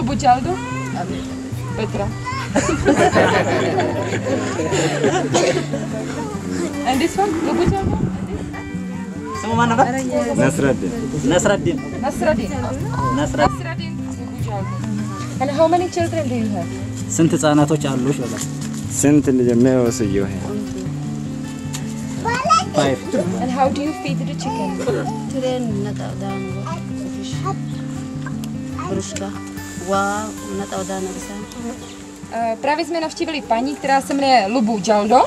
Lubu Jaldo? Petra. And this one? Lubu Jaldo? ስሙ ማን ነበር? ነስረድን ነስረዲን Nasradin. ነስረድ Nasradin Lubu Jaldo. And how many children do you have? ስንት ህጻናቶች አሉሽ? በላ ስንት ልጅ የሚወስየው ይሄ ፋይቭ And how do you feed the chicken? Tren natawdan wa fish. Bruška. Wa natawdan sa. Eh, Právě jsme navštívili paní, která se jmenuje Lubu Jaldo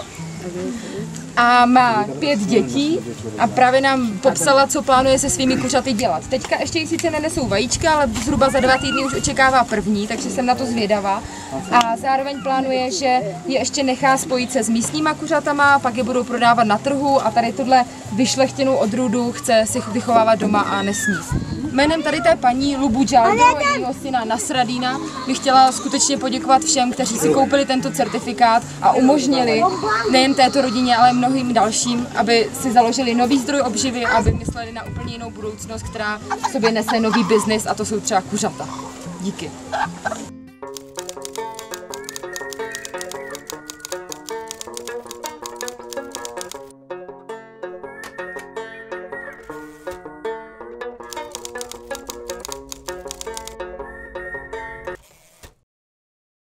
a má pět dětí a právě nám popsala, co plánuje se svými kuřaty dělat. Teďka ještě jí sice nenesou vajíčka, ale zhruba za dva týdny už očekává první, takže jsem na to zvědavá. A zároveň plánuje, že je ještě nechá spojit se s místníma kuřatama, pak je budou prodávat na trhu a tady tuhle vyšlechtěnou odrůdu chce si vychovávat doma a nesníst. Jménem tady té paní Lubu Jaldo a jejího syna Nasradína bych chtěla skutečně poděkovat všem, kteří si koupili tento certifikát a umožnili nejen této rodině, ale mnohým dalším, aby si založili nový zdroj obživy, aby mysleli na úplně jinou budoucnost, která v sobě nese nový biznis a to jsou třeba kuřata. Díky.